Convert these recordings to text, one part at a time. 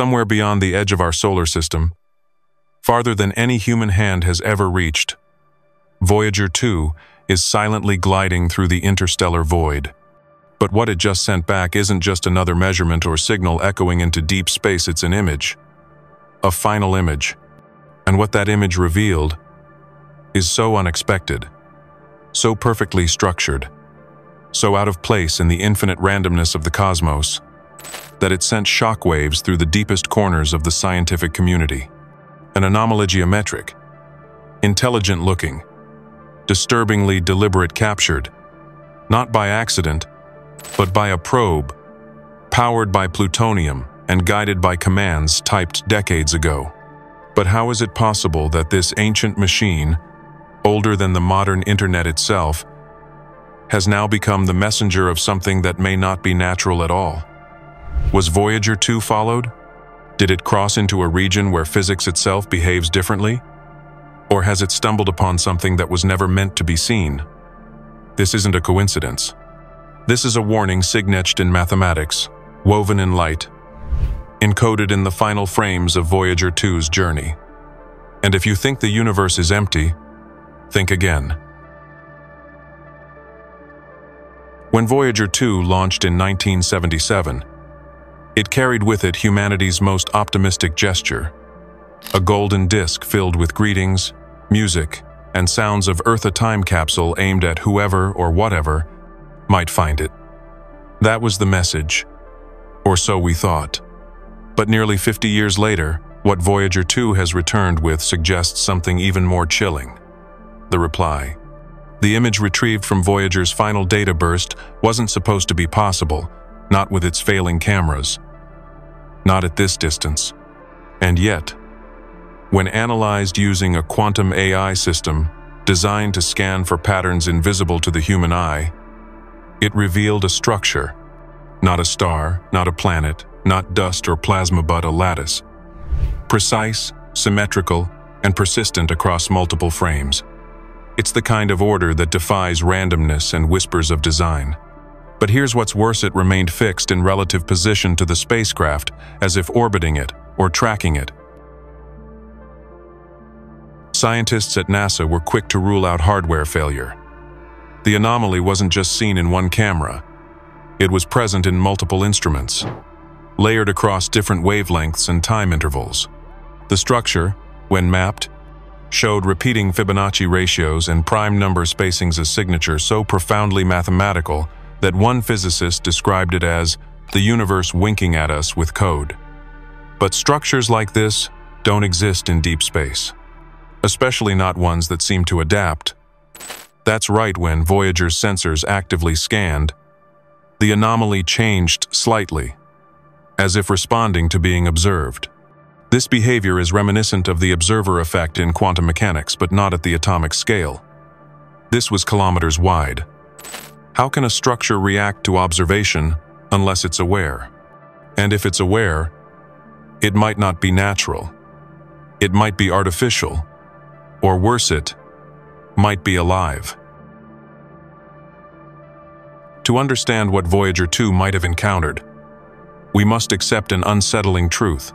somewhere beyond the edge of our solar system, farther than any human hand has ever reached. Voyager 2 is silently gliding through the interstellar void. But what it just sent back isn't just another measurement or signal echoing into deep space, it's an image. A final image. And what that image revealed is so unexpected, so perfectly structured, so out of place in the infinite randomness of the cosmos, that it sent shockwaves through the deepest corners of the scientific community. An anomaly geometric, intelligent looking, disturbingly deliberate captured, not by accident, but by a probe, powered by plutonium and guided by commands typed decades ago. But how is it possible that this ancient machine, older than the modern internet itself, has now become the messenger of something that may not be natural at all? Was Voyager 2 followed? Did it cross into a region where physics itself behaves differently? Or has it stumbled upon something that was never meant to be seen? This isn't a coincidence. This is a warning signetched in mathematics, woven in light, encoded in the final frames of Voyager 2's journey. And if you think the universe is empty, think again. When Voyager 2 launched in 1977, it carried with it humanity's most optimistic gesture, a golden disk filled with greetings, music, and sounds of Earth a time capsule aimed at whoever or whatever might find it. That was the message, or so we thought. But nearly 50 years later, what Voyager 2 has returned with suggests something even more chilling. The reply. The image retrieved from Voyager's final data burst wasn't supposed to be possible, not with its failing cameras. Not at this distance. And yet, when analyzed using a quantum AI system designed to scan for patterns invisible to the human eye, it revealed a structure, not a star, not a planet, not dust or plasma but a lattice. Precise, symmetrical, and persistent across multiple frames. It's the kind of order that defies randomness and whispers of design. But here's what's worse it remained fixed in relative position to the spacecraft, as if orbiting it or tracking it. Scientists at NASA were quick to rule out hardware failure. The anomaly wasn't just seen in one camera. It was present in multiple instruments, layered across different wavelengths and time intervals. The structure, when mapped, showed repeating Fibonacci ratios and prime number spacings as signature so profoundly mathematical that one physicist described it as the universe winking at us with code. But structures like this don't exist in deep space, especially not ones that seem to adapt. That's right when Voyager's sensors actively scanned, the anomaly changed slightly, as if responding to being observed. This behavior is reminiscent of the observer effect in quantum mechanics, but not at the atomic scale. This was kilometers wide, how can a structure react to observation unless it's aware? And if it's aware, it might not be natural. It might be artificial. Or worse it, might be alive. To understand what Voyager 2 might have encountered, we must accept an unsettling truth.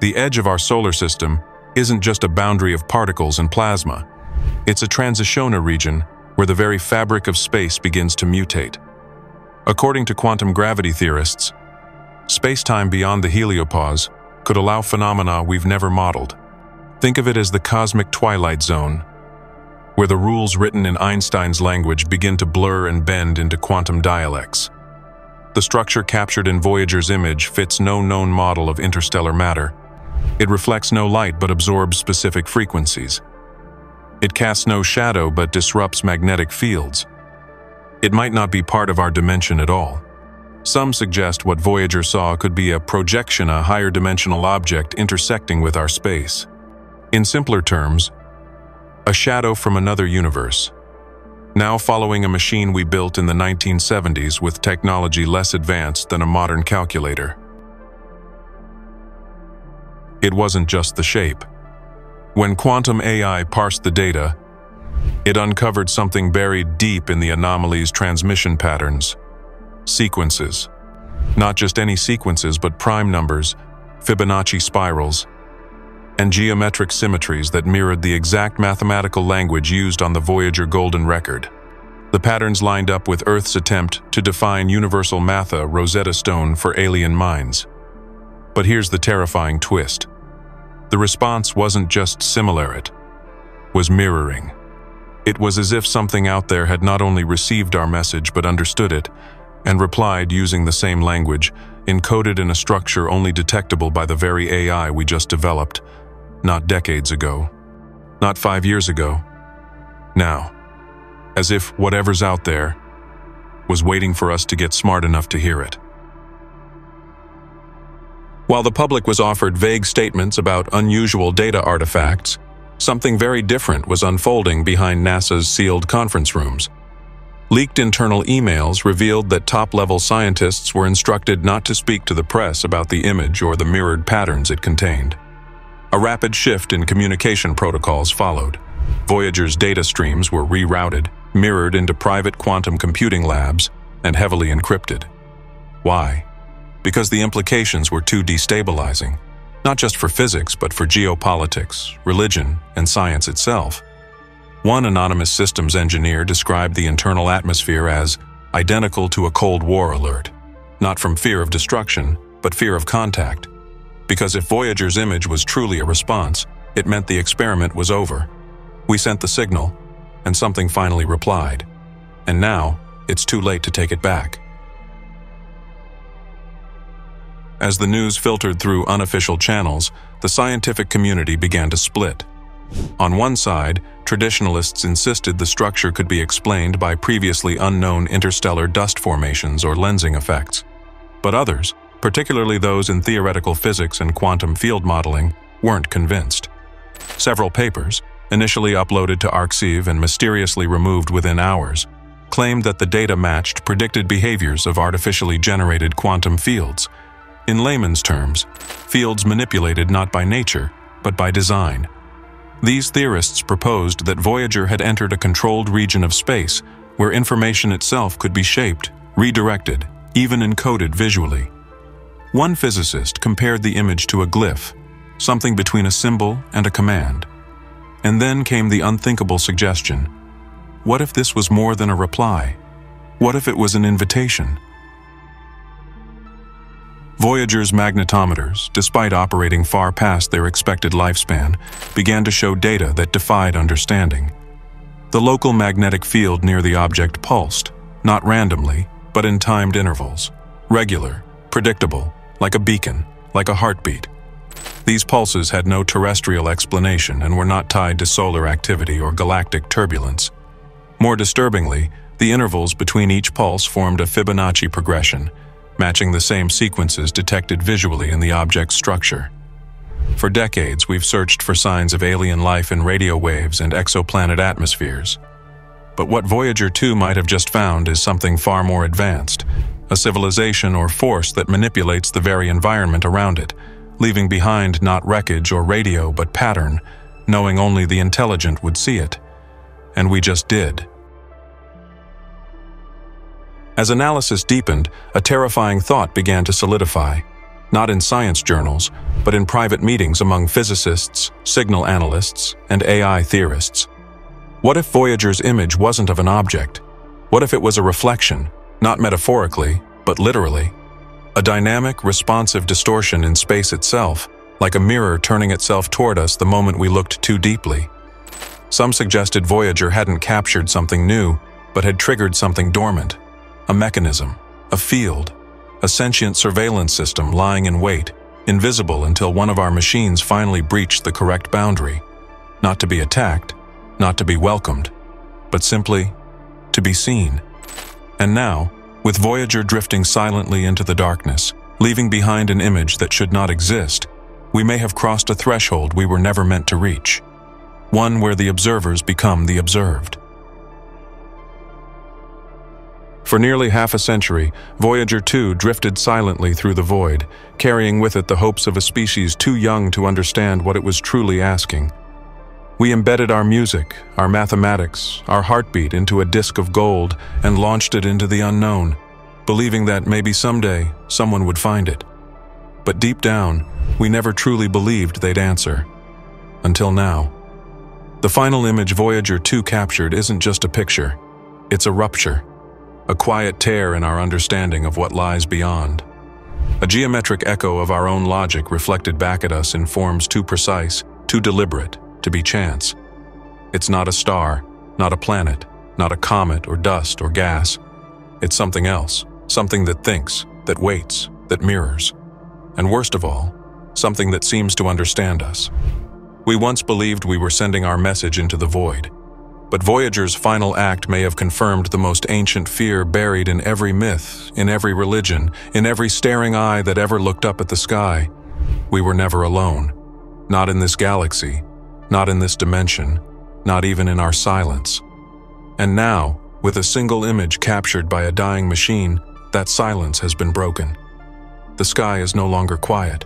The edge of our solar system isn't just a boundary of particles and plasma. It's a transitiona region where the very fabric of space begins to mutate. According to quantum gravity theorists, space-time beyond the heliopause could allow phenomena we've never modeled. Think of it as the cosmic twilight zone, where the rules written in Einstein's language begin to blur and bend into quantum dialects. The structure captured in Voyager's image fits no known model of interstellar matter. It reflects no light but absorbs specific frequencies. It casts no shadow but disrupts magnetic fields. It might not be part of our dimension at all. Some suggest what Voyager saw could be a projection, a higher dimensional object intersecting with our space. In simpler terms, a shadow from another universe. Now following a machine we built in the 1970s with technology less advanced than a modern calculator. It wasn't just the shape. When quantum AI parsed the data, it uncovered something buried deep in the anomaly's transmission patterns. Sequences. Not just any sequences, but prime numbers, Fibonacci spirals, and geometric symmetries that mirrored the exact mathematical language used on the Voyager Golden Record. The patterns lined up with Earth's attempt to define universal matha Rosetta Stone for alien minds. But here's the terrifying twist. The response wasn't just similar, it was mirroring. It was as if something out there had not only received our message but understood it, and replied using the same language, encoded in a structure only detectable by the very AI we just developed, not decades ago, not five years ago, now, as if whatever's out there was waiting for us to get smart enough to hear it. While the public was offered vague statements about unusual data artifacts, something very different was unfolding behind NASA's sealed conference rooms. Leaked internal emails revealed that top-level scientists were instructed not to speak to the press about the image or the mirrored patterns it contained. A rapid shift in communication protocols followed. Voyager's data streams were rerouted, mirrored into private quantum computing labs, and heavily encrypted. Why? Because the implications were too destabilizing, not just for physics but for geopolitics, religion, and science itself. One anonymous systems engineer described the internal atmosphere as identical to a Cold War alert, not from fear of destruction, but fear of contact. Because if Voyager's image was truly a response, it meant the experiment was over. We sent the signal, and something finally replied. And now, it's too late to take it back. As the news filtered through unofficial channels, the scientific community began to split. On one side, traditionalists insisted the structure could be explained by previously unknown interstellar dust formations or lensing effects. But others, particularly those in theoretical physics and quantum field modeling, weren't convinced. Several papers, initially uploaded to ArXiv and mysteriously removed within hours, claimed that the data matched predicted behaviors of artificially generated quantum fields. In layman's terms, fields manipulated not by nature, but by design. These theorists proposed that Voyager had entered a controlled region of space where information itself could be shaped, redirected, even encoded visually. One physicist compared the image to a glyph, something between a symbol and a command. And then came the unthinkable suggestion. What if this was more than a reply? What if it was an invitation? Voyager's magnetometers, despite operating far past their expected lifespan, began to show data that defied understanding. The local magnetic field near the object pulsed, not randomly, but in timed intervals, regular, predictable, like a beacon, like a heartbeat. These pulses had no terrestrial explanation and were not tied to solar activity or galactic turbulence. More disturbingly, the intervals between each pulse formed a Fibonacci progression, matching the same sequences detected visually in the object's structure. For decades, we've searched for signs of alien life in radio waves and exoplanet atmospheres. But what Voyager 2 might have just found is something far more advanced, a civilization or force that manipulates the very environment around it, leaving behind not wreckage or radio but pattern, knowing only the intelligent would see it. And we just did. As analysis deepened, a terrifying thought began to solidify, not in science journals, but in private meetings among physicists, signal analysts, and AI theorists. What if Voyager's image wasn't of an object? What if it was a reflection, not metaphorically, but literally? A dynamic, responsive distortion in space itself, like a mirror turning itself toward us the moment we looked too deeply. Some suggested Voyager hadn't captured something new, but had triggered something dormant, a mechanism, a field, a sentient surveillance system lying in wait, invisible until one of our machines finally breached the correct boundary. Not to be attacked, not to be welcomed, but simply to be seen. And now, with Voyager drifting silently into the darkness, leaving behind an image that should not exist, we may have crossed a threshold we were never meant to reach. One where the observers become the observed. For nearly half a century, Voyager 2 drifted silently through the void, carrying with it the hopes of a species too young to understand what it was truly asking. We embedded our music, our mathematics, our heartbeat into a disk of gold and launched it into the unknown, believing that maybe someday someone would find it. But deep down, we never truly believed they'd answer. Until now. The final image Voyager 2 captured isn't just a picture. It's a rupture. A quiet tear in our understanding of what lies beyond. A geometric echo of our own logic reflected back at us in forms too precise, too deliberate, to be chance. It's not a star, not a planet, not a comet or dust or gas. It's something else, something that thinks, that waits, that mirrors. And worst of all, something that seems to understand us. We once believed we were sending our message into the void, but Voyager's final act may have confirmed the most ancient fear buried in every myth, in every religion, in every staring eye that ever looked up at the sky. We were never alone. Not in this galaxy, not in this dimension, not even in our silence. And now, with a single image captured by a dying machine, that silence has been broken. The sky is no longer quiet,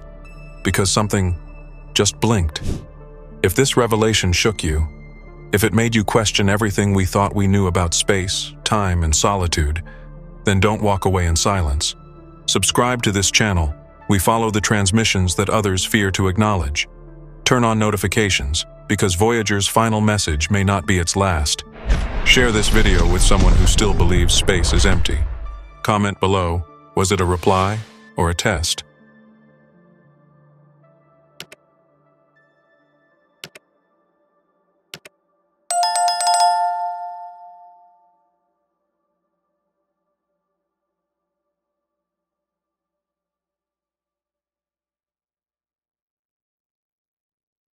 because something just blinked. If this revelation shook you, if it made you question everything we thought we knew about space, time, and solitude, then don't walk away in silence. Subscribe to this channel. We follow the transmissions that others fear to acknowledge. Turn on notifications, because Voyager's final message may not be its last. Share this video with someone who still believes space is empty. Comment below, was it a reply or a test?